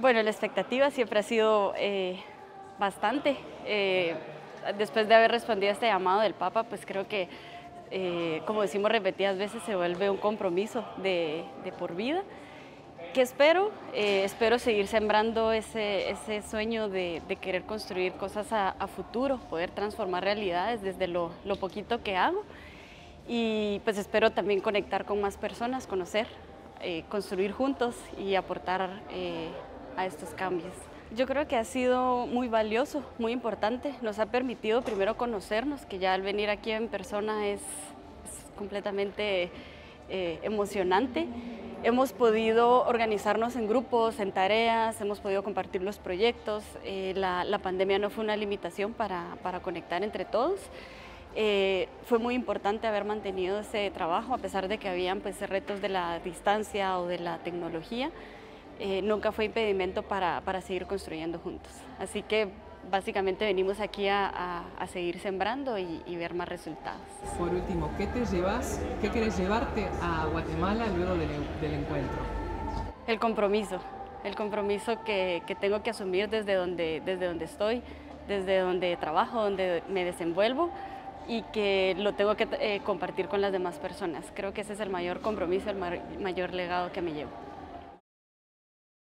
Bueno, la expectativa siempre ha sido eh, bastante. Eh, después de haber respondido a este llamado del Papa, pues creo que, eh, como decimos repetidas veces, se vuelve un compromiso de, por vida. ¿Qué espero? espero seguir sembrando ese, sueño de, querer construir cosas a, futuro, poder transformar realidades desde lo poquito que hago. Y pues espero también conectar con más personas, conocer, construir juntos y aportar a estos cambios. Yo creo que ha sido muy valioso, muy importante. Nos ha permitido primero conocernos, que ya al venir aquí en persona es, completamente eh, emocionante. Hemos podido organizarnos en grupos, en tareas, hemos podido compartir los proyectos. Eh, la, pandemia no fue una limitación para, conectar entre todos. Eh, fue muy importante haber mantenido ese trabajo a pesar de que habían pues, retos de la distancia o de la tecnología. Eh, nunca fue impedimento para, para, seguir construyendo juntos. Así que básicamente venimos aquí a, a, seguir sembrando y, ver más resultados. Por último, ¿qué te llevas, qué quieres llevarte a Guatemala luego del, del encuentro? El compromiso, el compromiso que, que, tengo que asumir desde donde, desde donde estoy, desde donde trabajo, donde me desenvuelvo y que lo tengo que eh, compartir con las demás personas. Creo que ese es el mayor compromiso, el mayor legado que me llevo.